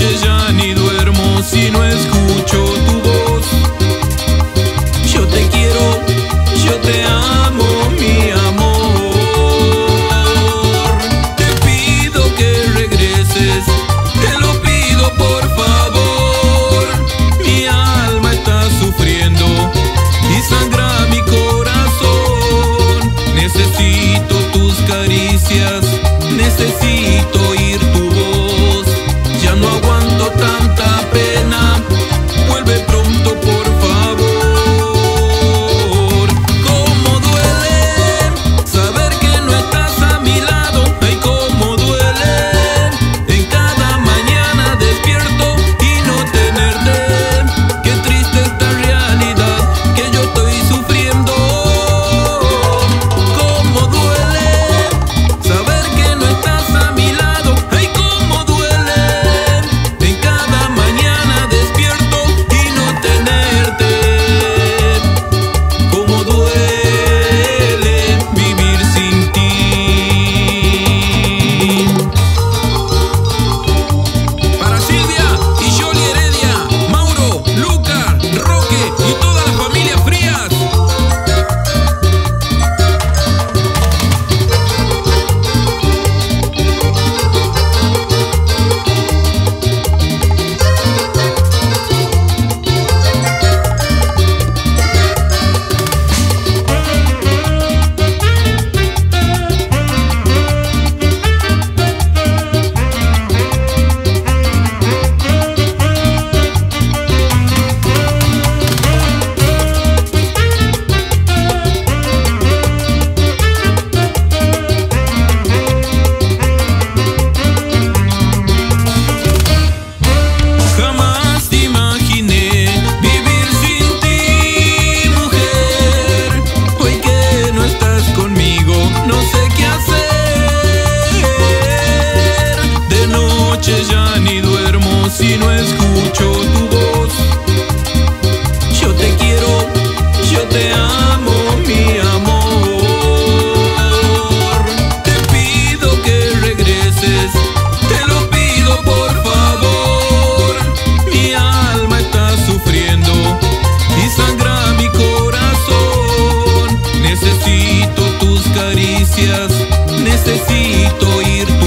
ya ni duermo si no escucho tu voz. Yo te quiero, yo te amo, mi amor. Te pido que regreses, te lo pido por favor. Mi alma está sufriendo y sangra mi corazón. Necesito tus caricias, necesito si no escucho tu voz? Yo te quiero, yo te amo, mi amor. Te pido que regreses, te lo pido por favor. Mi alma está sufriendo y sangra mi corazón. Necesito tus caricias, necesito irte.